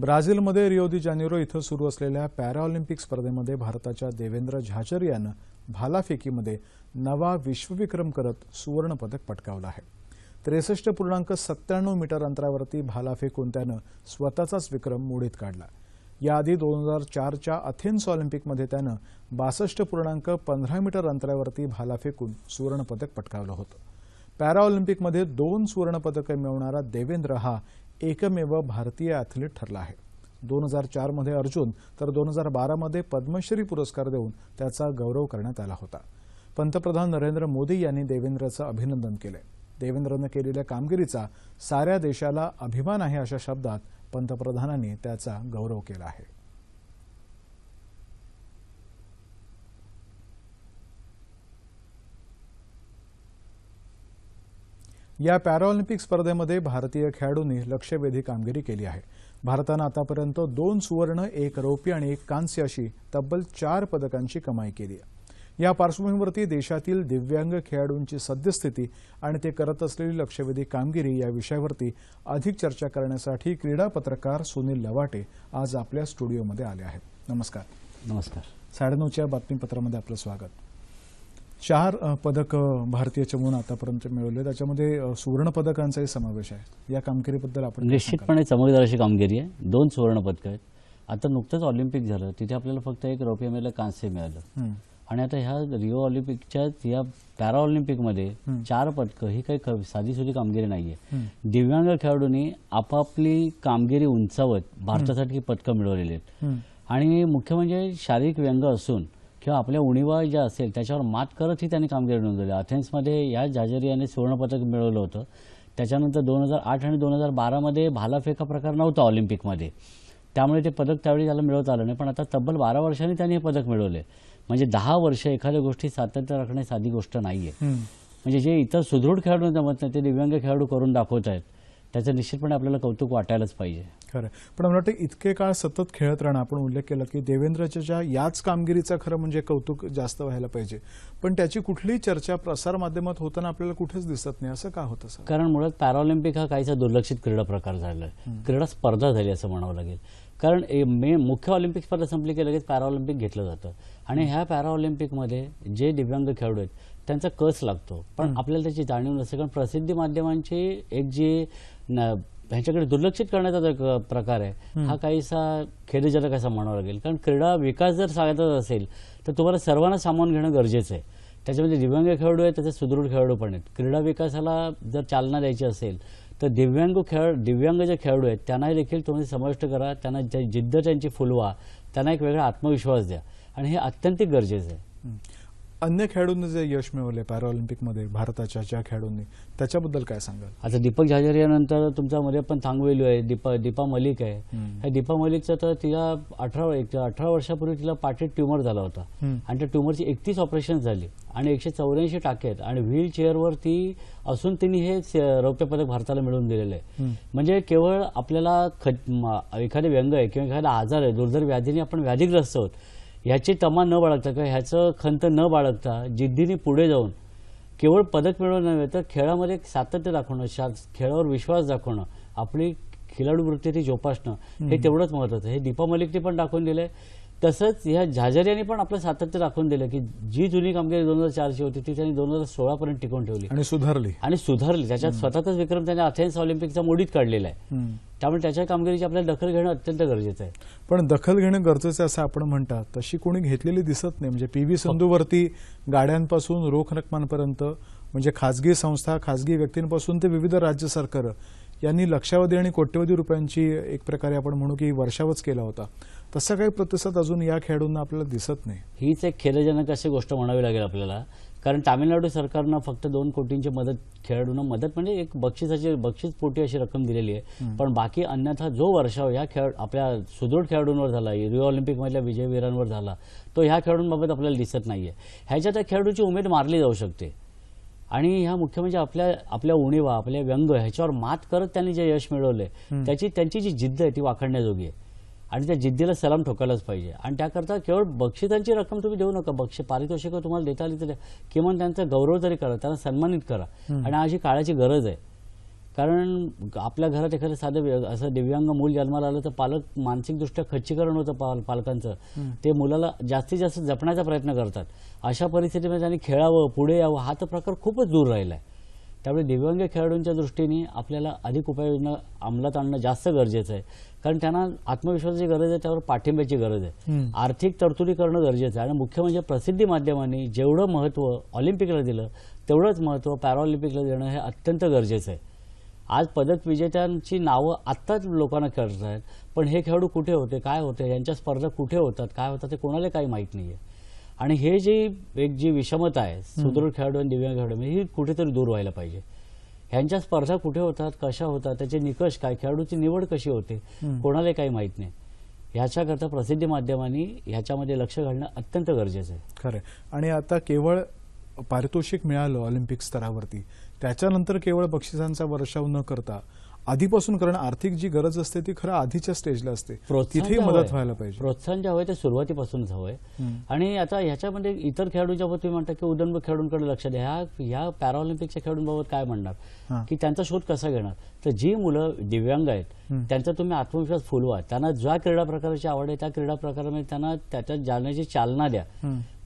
ब्राझीलमध्ये रिओ दि जानेरो इथं सुरू असलेल्या पॅराऑलिम्पिक स्पर्धेमध्ये भारताच्या देवेंद्र झाचर यानं भालाफेकीमध्ये नवा विश्वविक्रम करत सुवर्णपदक पटकावलं आहे. त्रेसष्ट पूर्णांक सत्त्याण्णव मीटर अंतरावरती भाला फेकून त्यानं स्वतःचाच विक्रम मोडीत काढला. याआधी दोन हजार चारच्या अथेन्स ऑलिम्पिकमध्ये त्यानं बासष्ट पूर्णांक पंधरा मीटर अंतरावरती भाला फेकून सुवर्णपदक पटकावलं होतं. पॅराऑलिम्पिकमध्ये दोन सुवर्णपदकं मिळवणारा देवेंद्र हा एकमेव भारतीय ॲथलीट ठरला आहे. दोन हजार चारमध्ये अर्जुन तर दोन हजार बारामध्ये पद्मश्री पुरस्कार देऊन त्याचा गौरव करण्यात आला होता. पंतप्रधान नरेंद्र मोदी यांनी देवेंद्रचं अभिनंदन केलं देवेंद्रनं केलेल्या कामगिरीचा साऱ्या देशाला अभिमान आहे अशा शब्दात पंतप्रधानांनी त्याचा गौरव केला आहे. या पॅराऑलिम्पिक स्पर्धेमध्ये भारतीय खेळाडूंनी लक्षवेधी कामगिरी केली आहे. भारतानं आतापर्यंत दोन सुवर्ण एक रौप्य आणि एक कांस्य अशी तब्बल चार पदकांची कमाई केली आहे. या पार्श्वभूमीवरती देशातील दिव्यांग खेळाडूंची सद्यस्थिती आणि ते करत असलेली लक्षवेधी कामगिरी या विषयावरती अधिक चर्चा करण्यासाठी क्रीडा पत्रकार सुनील लवाटे आज आपल्या स्टुडिओमध्ये आले आहेत. नमस्कार. नमस्कार. साडेनऊच्या बातमीपत्रामध्ये आपलं स्वागत. चार पदकं भारतीय चमून आतापर्यंत मिळवले. त्याच्यामध्ये सुवर्ण पदकांचाही समावेश आहे. या कामगिरीबद्दल आपण? निश्चितपणे चमकदार अशी कामगिरी आहे. दोन सुवर्ण पदकं आहेत. आता नुकतंच ऑलिम्पिक झालं. तिथे आपल्याला फक्त एक रौप्य मिळालं कांस्य मिळालं. आणि आता ह्या रिओ ऑलिम्पिकच्या या पॅरा ऑलिम्पिकमध्ये चार पदकं ही काही क- साधीसुधी कामगिरी नाहीये. दिव्यांग खेळाडूंनी आपापली कामगिरी उंचावत भारतासाठी पदकं मिळवलेली आहेत. आणि मुख्य म्हणजे शारीरिक व्यंग असून किंवा आपल्या उणीवा ज्या असेल त्याच्यावर मात करत ही त्यांनी कामगिरी नोंदवली. अथेन्समध्ये या जाजरी यांनी सुवर्णपदक मिळवलं होतं. त्याच्यानंतर दोन हजार आठ आणि दोन हजार बारामध्ये भालाफेक हा प्रकार नव्हता ऑलिम्पिकमध्ये. त्यामुळे ते पदक त्यावेळी त्याला मिळवता आलं नाही पण आता तब्बल बारा वर्षांनी त्यांनी हे पदक मिळवले. म्हणजे दहा वर्ष एखाद्या गोष्टी सातत्य राखणे साधी गोष्ट नाहीये. हं. म्हणजे जे इतर सुदृढ खेळाडू जमत नाही ते दिव्यांग खेळाडू करून दाखवत आहेत. त्याचं निश्चितपणे आपल्याला कौतुक वाटायलाच पाहिजे. खरं. पण मला वाटतं इतके काळ सतत खेळत राहणं आपण उल्लेख केला की देवेंद्रच्या याच कामगिरीचा खरं म्हणजे कौतुक जास्त व्हायला पाहिजे. पण त्याची कुठलीही चर्चा प्रसार माध्यमात होताना आपल्याला कुठेच दिसत नाही. असं का होतं सर? कारण मुळात पॅराऑलिम्पिक हा काहीसा दुर्लक्षित क्रीडा प्रकार झाला. क्रीडा स्पर्धा झाली असं म्हणावं लागेल. कारण मे मुख्य ऑलिम्पिक स्पर्धा संपली की लगेच पॅराऑलिम्पिक घेतलं जातं. आणि ह्या पॅराऑलिम्पिकमध्ये जे दिव्यांग खेळाडू आहेत त्यांचा कस लागतो. पण आपल्याला त्याची जाणीव नसते. कारण प्रसिद्धी माध्यमांची एक जी ह्यांच्याकडे दुर्लक्षित करण्याचा जो प्रकार आहे हा काहीसा खेदजनक असा म्हणावा लागेल. कारण क्रीडा विकास जर सांगायचा असेल तर तुम्हाला सर्वांना सामावून घेणं गरजेचं आहे. त्याच्यामध्ये दिव्यांग खेळाडू आहेत त्याचे सुदृढ खेळाडू पण आहेत. क्रीडा विकासाला जर चालना द्यायची असेल तर दिव्यांग खेळ दिव्यांग जे खेळाडू आहेत त्यांनाही देखील तुम्ही समाविष्ट करा त्यांना जिद्द त्यांची फुलवा त्यांना एक वेगळा आत्मविश्वास द्या. आणि हे अत्यंत गरजेचं आहे. अन्य खेळाडूंनी जे यश मिळवले पॅराऑलिम्पिकमध्ये भारताच्या ज्या खेळाडूंनी त्याच्याबद्दल काय सांगाल आता दीपक झाझरियानंतर तुमचा मध्ये पण थांगवेलू आहे दीपा दीपा मलिक आहे हं. ह्या दीपा मलिकचं तर तिला अठरा एक अठरा वर्षापूर्वी तिला पाठीत ट्युमर झाला होता. आणि त्या ट्युमरची एकतीस ऑपरेशन झाली आणि एकशे चौऱ्याऐंशी टाके आहेत आणि व्हील चेअरवर ती असून तिने हे रौप्य पदक भारताला मिळवून दिलेलं आहे. म्हणजे केवळ आपल्याला एखादे व्यंग आहे किंवा एखादा आजार आहे दुर्धर व्याधीने आपण व्याधीग्रस्त आहोत ह्याची तमा न बाळगता किंवा ह्याचं खंत न बाळगता जिद्दीने पुढे जाऊन केवळ पदक मिळवणं नव्हे तर खेळामध्ये सातत्य दाखवणं शा खेळावर विश्वास दाखवणं आपली खिलाडू वृत्ती ती जोपासणं हे तेवढंच महत्वाचं आहे. हे दीपा मलिकने पण दाखवून दिलंय. तसंच ह्या झाझरियाने पण आपलं सातत्य दाखवून दिलं की जी जुनी कामगिरी दोन हजार चारची होती ती त्यांनी दोन हजार सोळापर्यंत टिकवून ठेवली. आणि सुधारली. आणि सुधारली. त्याच्यात स्वतःचाच विक्रम त्यांनी अथेन्स ऑलिम्पिकचा मोडीत काढलेला आहे. त्यामुळे त्याच्या कामगिरीची आपल्याला दखल घेणं अत्यंत गरजेचं आहे. पण दखल घेणं गरजेचं असं आपण म्हणतात. तशी कोणी घेतलेली दिसत नाही. म्हणजे पी व्ही संधूवरती गाड्यांपासून रोख रकमांपर्यंत म्हणजे खासगी संस्था खासगी व्यक्तींपासून ते विविध राज्य सरकारं यांनी लक्षावधी आणि कोट्यवधी रुपयांची एक प्रकारे आपण म्हणू की वर्षावच केला होता. तसा काही प्रतिसाद अजून या खेळाडूंना आपल्याला दिसत नाही. हीच एक खेदजनक अशी गोष्ट म्हणावी लागेल आपल्याला कारण तामिळनाडू सरकारनं फक्त दोन कोटींची मदत खेळाडूंना मदत म्हणजे एक बक्षिसाची बक्षीस पोटी अशी रक्कम दिलेली आहे. पण बाकी अन्यथा जो वर्षाव या खेळ आपल्या सुदृढ खेळाडूंवर झाला रिओ ऑलिम्पिकमधल्या विजयवीरांवर झाला तो ह्या खेळाडूंबाबत आपल्याला दिसत नाहीये. ह्याच्यात त्या खेळाडूची उमेद मारली जाऊ शकते. आणि ह्या मुख्य म्हणजे आपल्या आपल्या उणीवा आपल्या व्यंग ह्याच्यावर मात करत त्यांनी जे यश मिळवले त्याची त्यांची जी जिद्द आहे ती वाखाणण्याजोगी आहे. आणि त्या जिद्दीला सलाम ठोकायलाच पाहिजे. आणि त्याकरता केवळ बक्षिसांची रक्कम तुम्ही देऊ नका. बक्षी पारितोषिक तुम्हाला देता आली तर. किमान त्यांचा गौरव तरी करा त्यांना सन्मानित करा. आणि अशी काळाची गरज आहे. कारण आपल्या घरात एखादं साधं असं दिव्यांग मूल जन्माला आलं तर पालक मानसिकदृष्ट्या खच्चीकरण होतं पाल पालकांचं. ते मुलाला जास्तीत जास्त जपण्याचा प्रयत्न करतात. अशा परिस्थितीमध्ये त्यांनी खेळावं पुढे यावं हा तर प्रकार खूपच दूर राहिला आहे त्यामुळे दिव्यांग खेळाडूंच्या दृष्टीने आपल्याला अधिक उपाययोजना अंमलात आणणं जास्त गरजेचं आहे. कारण त्यांना आत्मविश्वासाची गरज आहे त्यावर पाठिंब्याची गरज आहे. आर्थिक तरतुदी करणं गरजेचं आहे. आणि मुख्य म्हणजे प्रसिद्धी माध्यमांनी जेवढं महत्त्व ऑलिम्पिकला दिलं तेवढंच महत्त्व पॅराऑलिम्पिकला देणं हे अत्यंत गरजेचं आहे. आज पदक विजेत्यांची नावं आत्ताच लोकांना कळत आहेत पण हे खेळाडू कुठे होते काय होते यांच्या स्पर्धा कुठे होतात काय होतात ते कोणाला काही माहीत नाही आहे आणि हे जे एक जी विषमता आहे सुदृढ खेळाडू आणि दिव्यांग खेळाडू ही कुठेतरी दूर व्हायला पाहिजे. ह्यांच्या स्पर्धा कुठे होतात कशा होतात त्याचे निकष काय खेळाडूची निवड कशी होते कोणाला काही माहीत नाही. ह्याच्याकरता प्रसिद्धी माध्यमांनी ह्याच्यामध्ये लक्ष घालणं अत्यंत गरजेचं आहे. खरंय. आणि आता केवळ पारितोषिक मिळालं ऑलिम्पिक स्तरावरती त्याच्यानंतर केवळ बक्षिसांचा वर्षाव न करता आधीपासून कारण आर्थिक जी गरज असते ती खरं आधीच्या स्टेजला असते. तिथेही मदत व्हायला पाहिजे. प्रोत्साहन जे हवंय ते सुरुवातीपासूनच हवंय. आणि आता ह्याच्यामध्ये इतर खेळाडूंच्या तुम्ही म्हणता की उदंब खेळाडूंकडे लक्ष द्या. ह्या ह्या पॅराऑलिम्पिकच्या खेळाडूंबाबत काय म्हणणार. की त्यांचा शोध कसा घेणार? तर जी मुलं दिव्यांग आहेत. त्यांचा तुम्ही आत्मविश्वास फुलवा. त्यांना ज्या क्रीडा प्रकाराची आवड आहे त्या क्रीडा प्रकारामध्ये त्यांना त्याच्यात जाण्याची चालना द्या.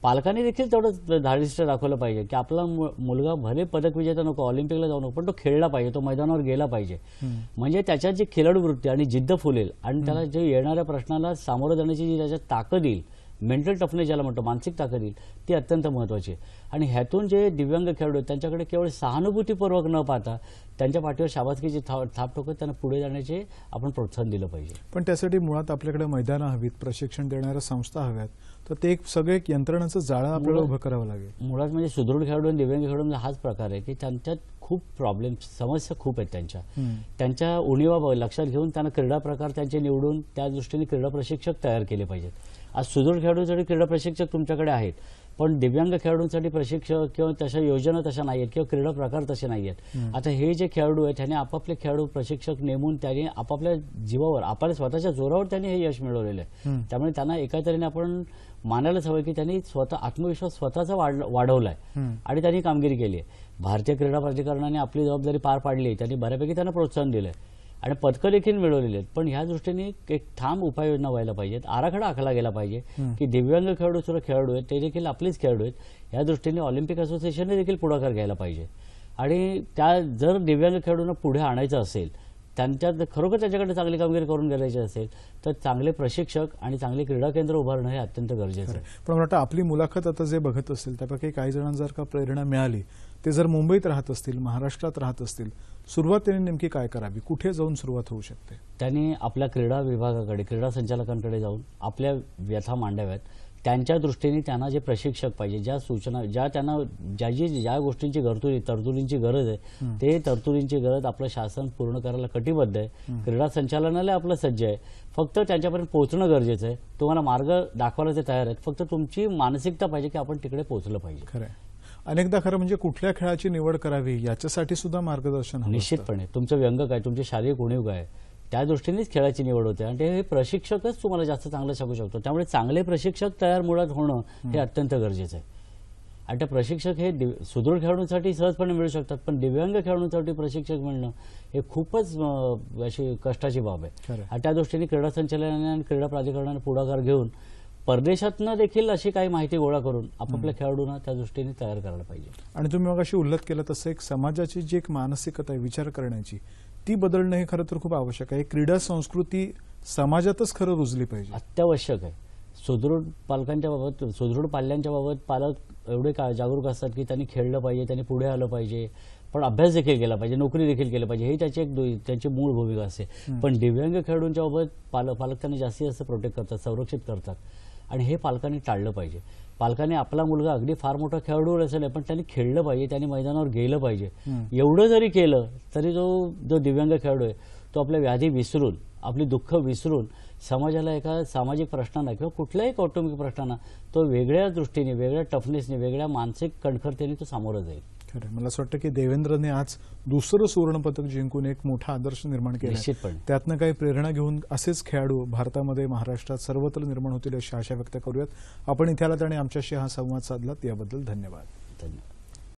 पालकांनी देखील तेवढंच धारिष्ट्य दाखवलं पाहिजे की आपला मुलगा भले पदक विजेता नको ऑलिम्पिकला जाऊ नको पण तो खेळला पाहिजे तो मैदानावर गेला पाहिजे. म्हणजे त्याच्यात जी खेळाडू वृत्ती आणि जिद्द फुलेल आणि त्याला जे येणाऱ्या प्रश्नाला सामोरं जाण्याची जी त्याच्यात ताकद येईल मेंटल टफनेस ज्याला म्हणतो मानसिक ताकद येईल ती अत्यंत महत्वाची आहे. आणि ह्यातून जे दिव्यांग खेळाडू आहेत त्यांच्याकडे केवळ सहानुभूतीपूर्वक न पाहता त्यांच्या पाठीवर शाबासकीची था- थाप ठोकत त्यांना पुढे जाण्याचे आपण प्रोत्साहन दिलं पाहिजे. पण त्यासाठी मुळात आपल्याकडे मैदानं हवीत प्रशिक्षण देणाऱ्या संस्था हव्यात. तर ते एक सगळं एक यंत्रणाचं जाळं आपल्याला उभं करावं लागेल. मुळात म्हणजे सुदृढ खेळाडू आणि दिव्यांग खेळाडू म्हणजे हाच प्रकार आहे की त्यांच्यात खूप प्रॉब्लेम समस्या खूप आहेत त्यांच्या. त्यांच्या उणीवा लक्षात घेऊन त्यांना क्रीडा प्रकार त्यांचे निवडून त्या दृष्टीने क्रीडा प्रशिक्षक तयार केले पाहिजेत. आज सुदृढ खेळाडूंसाठी क्रीडा प्रशिक्षक तुमच्याकडे आहेत. पण दिव्यांग खेळाडूंसाठी प्रशिक्षक किंवा तशा योजना तशा नाही आहेत किंवा क्रीडा प्रकार तसे नाही आहेत आता हे जे खेळाडू आहेत त्यांनी आपापले खेळाडू प्रशिक्षक नेमून त्यांनी आपापल्या जीवावर आपल्या स्वतःच्या जोरावर त्यांनी हे यश मिळवलेलं आहे. त्यामुळे त्यांना एका तऱ्हेने आपण मानायलाच हवं की त्यांनी स्वतः आत्मविश्वास स्वतःचा वाढ वाढवलाय. आणि त्यांनी कामगिरी केली आहे. भारतीय क्रीडा प्राधिकरणाने आपली जबाबदारी पार पाडली त्यांनी बऱ्यापैकी त्यांना प्रोत्साहन दिलं आहे आणि पदकं देखील मिळवलेली आहेत. पण ह्या दृष्टीने एक ठाम उपाययोजना व्हायला पाहिजेत. आराखडा आखला गेला पाहिजे की दिव्यांग खेळाडू सुद्धा खेळाडू आहेत ते देखील आपलेच खेळाडू आहेत. या दृष्टीने ऑलिम्पिक असोसिएशनने देखील पुढाकार घ्यायला पाहिजे. आणि त्या जर दिव्यांग खेळाडूंना पुढे आणायचं असेल त्यांच्यात खरोखर त्याच्याकडे चांगली कामगिरी करून गेल्याची असेल तर चांगले प्रशिक्षक आणि चांगले क्रीडा केंद्र उभारणं हे अत्यंत गरजेचं आहे. पण वाटतं आपली मुलाखत आता जे बघत असतील त्यापैकी काही जणांना जर का प्रेरणा मिळाली ते जर मुंबईत राहत असतील महाराष्ट्रात राहत असतील सुरुवात त्यांनी नेमकी काय करावी? कुठे जाऊन सुरुवात होऊ शकते? त्यांनी आपल्या क्रीडा विभागाकडे क्रीडा संचालकांकडे जाऊन आपल्या व्यथा मांडाव्यात. त्यांच्या दृष्टीने त्यांना जे प्रशिक्षक पाहिजे ज्या सूचना ज्या त्यांना ज्या जी ज्या गोष्टींची गरतुरी तरतुदींची गरज आहे ते तरतुदींची गरज आपलं शासन पूर्ण करायला कटिबद्ध आहे. क्रीडा संचालनालय आपलं सज्ज आहे. फक्त त्यांच्यापर्यंत पोहोचणं गरजेचं आहे. तुम्हाला मार्ग दाखवायला ते तयार आहेत. फक्त तुमची मानसिकता पाहिजे की आपण तिकडे पोहोचलं पाहिजे. खरंय अनेकदा खरं म्हणजे कुठल्या खेळाची निवड करावी याच्यासाठी सुद्धा मार्गदर्शन. निश्चितपणे. तुमचं व्यंग काय? तुमचे शारीरिक उणीव काय? त्या दृष्टीनेच खेळाची निवड होते. आणि हे प्रशिक्षकच तुम्हाला जास्त चांगलं सांगू शकतो. त्यामुळे चांगले प्रशिक्षक तयार मुळात होणं हे अत्यंत गरजेचं आहे. आणि त्या प्रशिक्षक हे दिव- सुदृढ खेळाडूंसाठी सहजपणे मिळू शकतात पण दिव्यांग खेळाडूंसाठी प्रशिक्षक मिळणं हे खूपच अशी कष्टाची बाब आहे. आणि त्या दृष्टीने क्रीडा संचालनाने आणि क्रीडा प्राधिकरणाने पुढाकार घेऊन परदेशातनं देखील अशी काही माहिती गोळा करून आपापल्या खेळाडूंना त्या दृष्टीने तयार करायला पाहिजे. आणि तुम्ही मग अशी उल्लेख केला तसं एक समाजाची जी एक मानसिकता आहे विचार करण्याची ती बदलणं हे खरं तर खूप आवश्यक आहे. क्रीडा संस्कृती समाजातच खरं रुजली पाहिजे. अत्यावश्यक आहे. सुदृढ पालकांच्या बाबत सुदृढ पाल्यांच्या बाबत पालक एवढे का जागरूक असतात की त्यांनी खेळलं पाहिजे त्यांनी पुढे आलं पाहिजे. पण अभ्यास देखील केला पाहिजे नोकरी देखील केली पाहिजे. ही त्याची एक त्यांची मूळ भूमिका असते. पण दिव्यांग खेळाडूंच्या बाबत पालक पालक त्यांना जास्तीत जास्त प्रोटेक्ट करतात संरक्षित करतात. आणि हे पालकांनी टाळलं पाहिजे. पालकांनी आपला मुलगा अगदी फार मोठा खेळाडू असेल पण त्यांनी खेळलं पाहिजे त्यांनी मैदानावर गेलं पाहिजे. एवढं जरी केलं तरी जो जो दिव्यांग खेळाडू आहे तो आपल्या व्याधी विसरून आपली दुःख विसरून समाजाला एका सामाजिक प्रश्नांना किंवा कुठल्याही कौटुंबिक प्रश्नांना तो वेगळ्या दृष्टीने वेगळ्या टफनेसने वेगळ्या मानसिक कणखरतेने तो सामोरं जाईल. खरं मला असं वाटतं की देवेंद्रने आज दुसरं सुवर्णपदक जिंकून एक मोठा आदर्श निर्माण केला. त्यातनं काही प्रेरणा घेऊन असेच खेळाडू भारतामध्ये महाराष्ट्रात सर्वत्र निर्माण होतील अशी आशा व्यक्त करूयात. आपण इथे आलात आणि आमच्याशी हा संवाद साधलात. याबद्दल धन्यवाद. धन्यवाद.